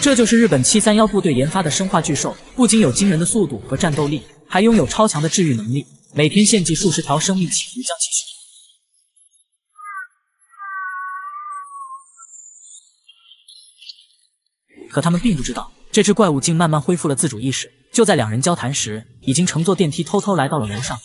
这就是日本七三幺部队研发的生化巨兽，不仅有惊人的速度和战斗力，还拥有超强的治愈能力，每天献祭数十条生命，企图将其驯可他们并不知道，这只怪物竟慢慢恢复了自主意识。就在两人交谈时，已经乘坐电梯偷偷来到了楼上。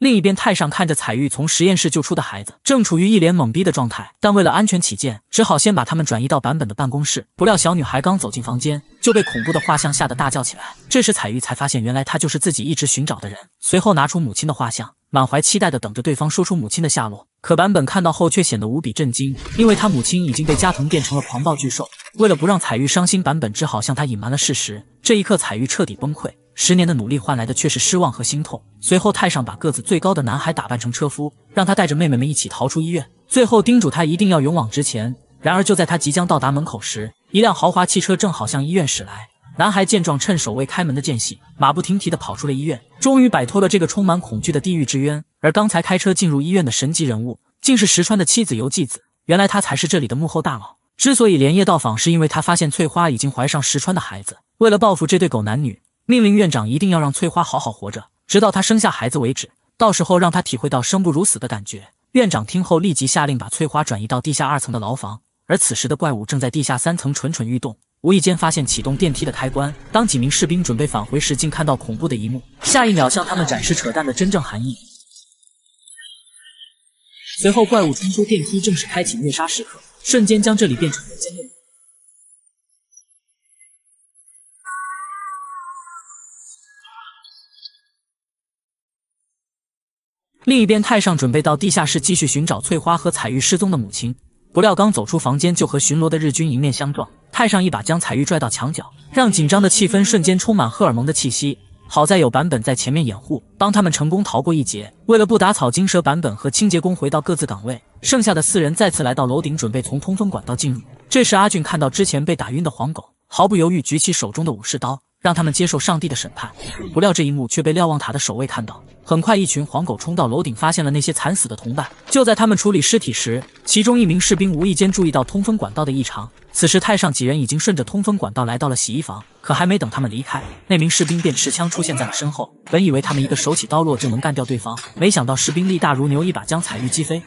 另一边，太上看着彩玉从实验室救出的孩子，正处于一脸懵逼的状态。但为了安全起见，只好先把他们转移到版本的办公室。不料，小女孩刚走进房间，就被恐怖的画像吓得大叫起来。这时，彩玉才发现，原来她就是自己一直寻找的人。随后，拿出母亲的画像，满怀期待的等着对方说出母亲的下落。可版本看到后却显得无比震惊，因为他母亲已经被加藤变成了狂暴巨兽。为了不让彩玉伤心，版本只好向他隐瞒了事实。这一刻，彩玉彻底崩溃。十年的努力换来的却是失望和心痛。随后，太上把个子最高的男孩打扮成车夫，让他带着妹妹们一起逃出医院。最后叮嘱他一定要勇往直前。然而，就在他即将到达门口时，一辆豪华汽车正好向医院驶来。男孩见状，趁守卫开门的间隙，马不停蹄地跑出了医院，终于摆脱了这个充满恐惧的地狱之渊。而刚才开车进入医院的神级人物，竟是石川的妻子游纪子。原来他才是这里的幕后大佬。之所以连夜到访，是因为他发现翠花已经怀上石川的孩子。为了报复这对狗男女。命令院长一定要让翠花好好活着，直到她生下孩子为止。到时候让她体会到生不如死的感觉。院长听后立即下令把翠花转移到地下二层的牢房。而此时的怪物正在地下三层蠢蠢欲动，无意间发现启动电梯的开关。当几名士兵准备返回时，竟看到恐怖的一幕。下一秒向他们展示扯淡的真正含义。随后怪物冲出电梯，正式开启虐杀时刻，瞬间将这里变成人间炼狱。另一边，太上准备到地下室继续寻找翠花和彩玉失踪的母亲，不料刚走出房间，就和巡逻的日军迎面相撞。太上一把将彩玉拽到墙角，让紧张的气氛瞬间充满荷尔蒙的气息。好在有版本在前面掩护，帮他们成功逃过一劫。为了不打草惊蛇，版本和清洁工回到各自岗位，剩下的四人再次来到楼顶，准备从通风管道进入。这时，阿俊看到之前被打晕的黄狗，毫不犹豫举起手中的武士刀。让他们接受上帝的审判，不料这一幕却被瞭望塔的守卫看到。很快，一群黄狗冲到楼顶，发现了那些惨死的同伴。就在他们处理尸体时，其中一名士兵无意间注意到通风管道的异常。此时，太上几人已经顺着通风管道来到了洗衣房，可还没等他们离开，那名士兵便持枪出现在了身后。本以为他们一个手起刀落就能干掉对方，没想到士兵力大如牛，一把将彩玉击飞。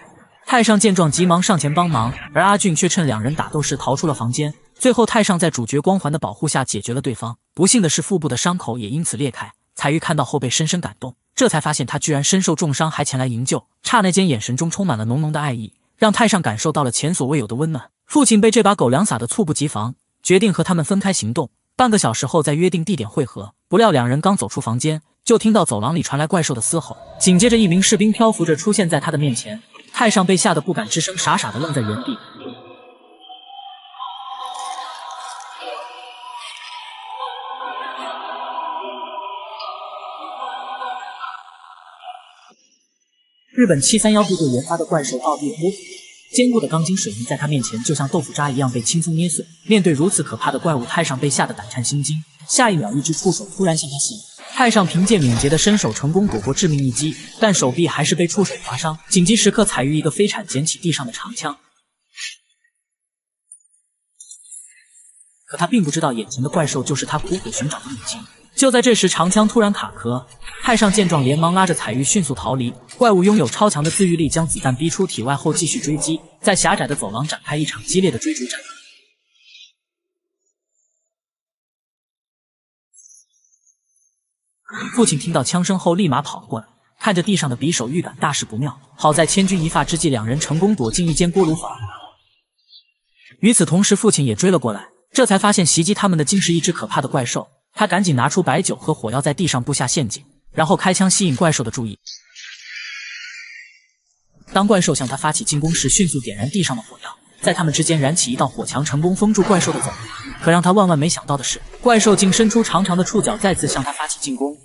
太上见状，急忙上前帮忙，而阿俊却趁两人打斗时逃出了房间。最后，太上在主角光环的保护下解决了对方。不幸的是，腹部的伤口也因此裂开。彩玉看到后被深深感动，这才发现他居然身受重伤还前来营救。刹那间，眼神中充满了浓浓的爱意，让太上感受到了前所未有的温暖。父亲被这把狗粮撒得猝不及防，决定和他们分开行动。半个小时后，在约定地点汇合。不料，两人刚走出房间，就听到走廊里传来怪兽的嘶吼。紧接着，一名士兵漂浮着出现在他的面前。太上被吓得不敢吱声，傻傻的愣在原地。日本七三幺部队研发的怪兽到底有多恐怖？坚固的钢筋水泥在他面前就像豆腐渣一样被轻松捏碎。面对如此可怕的怪物，太上被吓得胆颤心惊。下一秒，一只触手突然向他袭来，太上凭借敏捷的身手成功躲过致命一击，但手臂还是被触手划伤。紧急时刻，彩玉一个飞铲捡起地上的长枪，可他并不知道眼前的怪兽就是他苦苦寻找的母亲。就在这时，长枪突然卡壳，太上见状连忙拉着彩玉迅速逃离。怪物拥有超强的自愈力，将子弹逼出体外后继续追击，在狭窄的走廊展开一场激烈的追逐战。父亲听到枪声后立马跑了过来，看着地上的匕首，预感大事不妙。好在千钧一发之际，两人成功躲进一间锅炉房。与此同时，父亲也追了过来，这才发现袭击他们的竟是一只可怕的怪兽。他赶紧拿出白酒和火药，在地上布下陷阱，然后开枪吸引怪兽的注意。当怪兽向他发起进攻时，迅速点燃地上的火药，在他们之间燃起一道火墙，成功封住怪兽的走。可让他万万没想到的是，怪兽竟伸出长长的触角，再次向他发起进攻。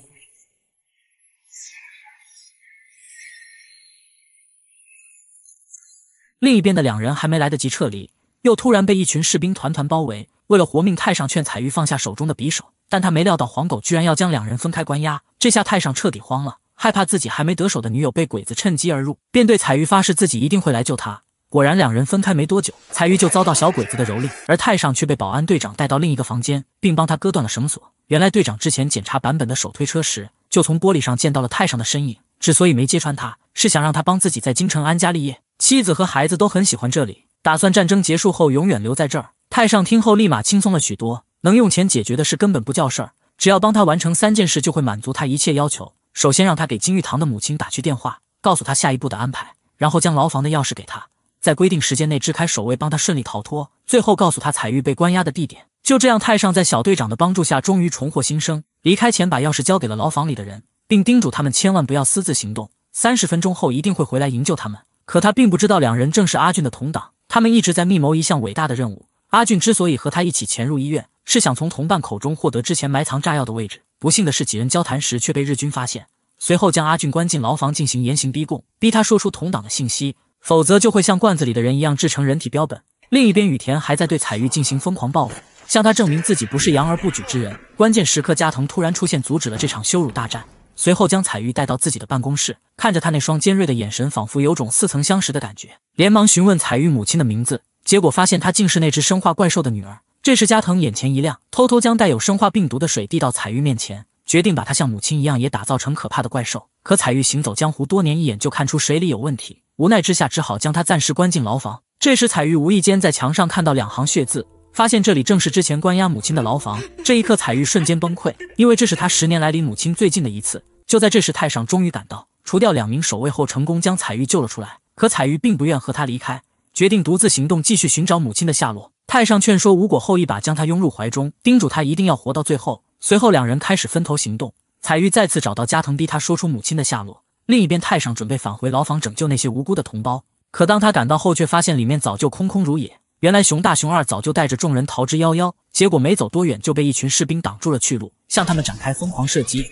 另一边的两人还没来得及撤离，又突然被一群士兵团团包围。为了活命，太上劝彩玉放下手中的匕首。但他没料到黄狗居然要将两人分开关押，这下太上彻底慌了，害怕自己还没得手的女友被鬼子趁机而入，便对彩玉发誓自己一定会来救她。果然，两人分开没多久，彩玉就遭到小鬼子的蹂躏，而太上却被保安队长带到另一个房间，并帮他割断了绳索。原来，队长之前检查版本的手推车时，就从玻璃上见到了太上的身影。之所以没揭穿他，是想让他帮自己在京城安家立业。妻子和孩子都很喜欢这里，打算战争结束后永远留在这儿。太上听后立马轻松了许多，能用钱解决的事根本不叫事儿，只要帮他完成三件事，就会满足他一切要求。首先，让他给金玉堂的母亲打去电话，告诉他下一步的安排，然后将牢房的钥匙给他。在规定时间内支开守卫，帮他顺利逃脱。最后告诉他彩玉被关押的地点。就这样，太上在小队长的帮助下，终于重获新生。离开前，把钥匙交给了牢房里的人，并叮嘱他们千万不要私自行动。三十分钟后一定会回来营救他们。可他并不知道，两人正是阿俊的同党，他们一直在密谋一项伟大的任务。阿俊之所以和他一起潜入医院，是想从同伴口中获得之前埋藏炸药的位置。不幸的是，几人交谈时却被日军发现，随后将阿俊关进牢房，进行严刑逼供，逼他说出同党的信息。否则就会像罐子里的人一样制成人体标本。另一边，雨田还在对彩玉进行疯狂报复，向他证明自己不是扬而不举之人。关键时刻，加藤突然出现，阻止了这场羞辱大战。随后将彩玉带到自己的办公室，看着他那双尖锐的眼神，仿佛有种似曾相识的感觉，连忙询问彩玉母亲的名字。结果发现她竟是那只生化怪兽的女儿。这时，加藤眼前一亮，偷偷将带有生化病毒的水递到彩玉面前，决定把她像母亲一样也打造成可怕的怪兽。可彩玉行走江湖多年，一眼就看出水里有问题。无奈之下，只好将他暂时关进牢房。这时，彩玉无意间在墙上看到两行血字，发现这里正是之前关押母亲的牢房。这一刻，彩玉瞬间崩溃，因为这是他十年来离母亲最近的一次。就在这时，太上终于赶到，除掉两名守卫后，成功将彩玉救了出来。可彩玉并不愿和他离开，决定独自行动，继续寻找母亲的下落。太上劝说无果后，一把将他拥入怀中，叮嘱他一定要活到最后。随后，两人开始分头行动。彩玉再次找到加藤，逼他说出母亲的下落。另一边，太上准备返回牢房拯救那些无辜的同胞，可当他赶到后，却发现里面早就空空如也。原来熊大、熊二早就带着众人逃之夭夭，结果没走多远就被一群士兵挡住了去路，向他们展开疯狂射击。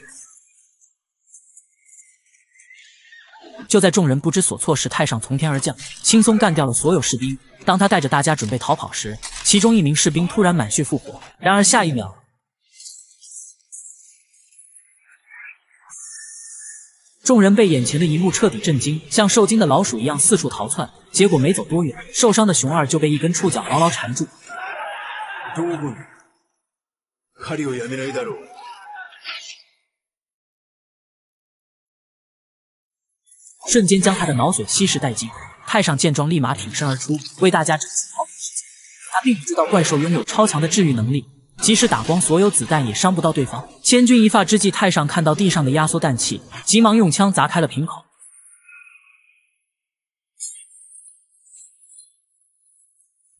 就在众人不知所措时，太上从天而降，轻松干掉了所有士兵。当他带着大家准备逃跑时，其中一名士兵突然满血复活，然而下一秒。众人被眼前的一幕彻底震惊，像受惊的老鼠一样四处逃窜。结果没走多远，受伤的熊二就被一根触角牢牢缠住，瞬间将他的脑髓稀释殆尽。太上见状，立马挺身而出，为大家争取逃跑时间。他并不知道怪兽拥有超强的治愈能力。即使打光所有子弹，也伤不到对方。千钧一发之际，太上看到地上的压缩氮气，急忙用枪砸开了瓶口。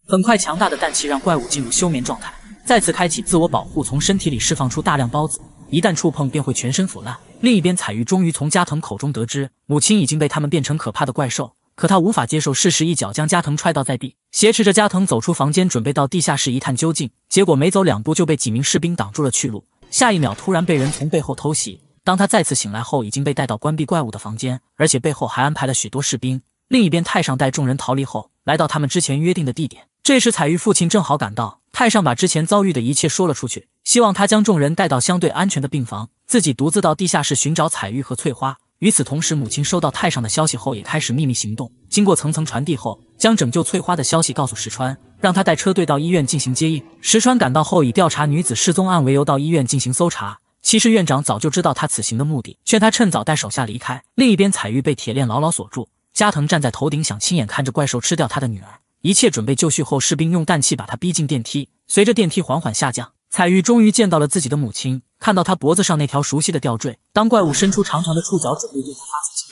很快，强大的氮气让怪物进入休眠状态，再次开启自我保护，从身体里释放出大量孢子，一旦触碰便会全身腐烂。另一边，彩玉终于从加藤口中得知，母亲已经被他们变成可怕的怪兽。可他无法接受事实，一脚将加藤踹倒在地，挟持着加藤走出房间，准备到地下室一探究竟。结果没走两步就被几名士兵挡住了去路，下一秒突然被人从背后偷袭。当他再次醒来后，已经被带到关闭怪物的房间，而且背后还安排了许多士兵。另一边，太上带众人逃离后，来到他们之前约定的地点。这时，彩玉父亲正好赶到，太上把之前遭遇的一切说了出去，希望他将众人带到相对安全的病房，自己独自到地下室寻找彩玉和翠花。与此同时，母亲收到太上的消息后，也开始秘密行动。经过层层传递后，将拯救翠花的消息告诉石川，让他带车队到医院进行接应。石川赶到后，以调查女子失踪案为由到医院进行搜查。其实院长早就知道他此行的目的，劝他趁早带手下离开。另一边，彩玉被铁链牢牢锁住，加藤站在头顶，想亲眼看着怪兽吃掉他的女儿。一切准备就绪后，士兵用氮气把他逼进电梯。随着电梯缓缓下降，彩玉终于见到了自己的母亲，看到她脖子上那条熟悉的吊坠。当怪物伸出长长的触角，准备对他发起。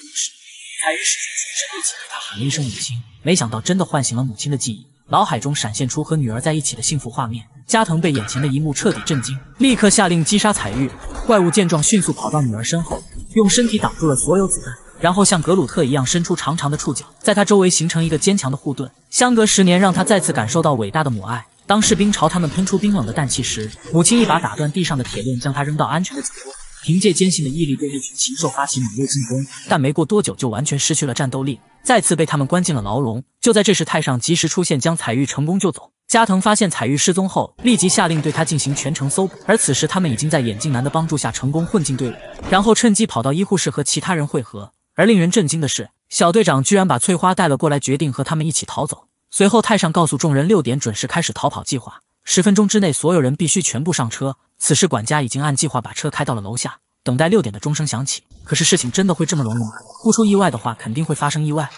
彩玉使尽全身力气对他喊了一声“母亲”，没想到真的唤醒了母亲的记忆，脑海中闪现出和女儿在一起的幸福画面。加藤被眼前的一幕彻底震惊，立刻下令击杀彩玉。怪物见状，迅速跑到女儿身后，用身体挡住了所有子弹，然后像格鲁特一样伸出长长的触角，在他周围形成一个坚强的护盾。相隔十年，让他再次感受到伟大的母爱。当士兵朝他们喷出冰冷的氮气时，母亲一把打断地上的铁链，将他扔到安全的角落。凭借坚信的毅力，对那群禽兽发起猛烈进攻，但没过多久就完全失去了战斗力，再次被他们关进了牢笼。就在这时，太上及时出现，将彩玉成功救走。加藤发现彩玉失踪后，立即下令对他进行全程搜捕。而此时，他们已经在眼镜男的帮助下成功混进队伍，然后趁机跑到医护室和其他人会合。而令人震惊的是，小队长居然把翠花带了过来，决定和他们一起逃走。随后，太上告诉众人，六点准时开始逃跑计划，十分钟之内所有人必须全部上车。此时，管家已经按计划把车开到了楼下，等待六点的钟声响起。可是，事情真的会这么容易吗？不出意外的话，肯定会发生意外。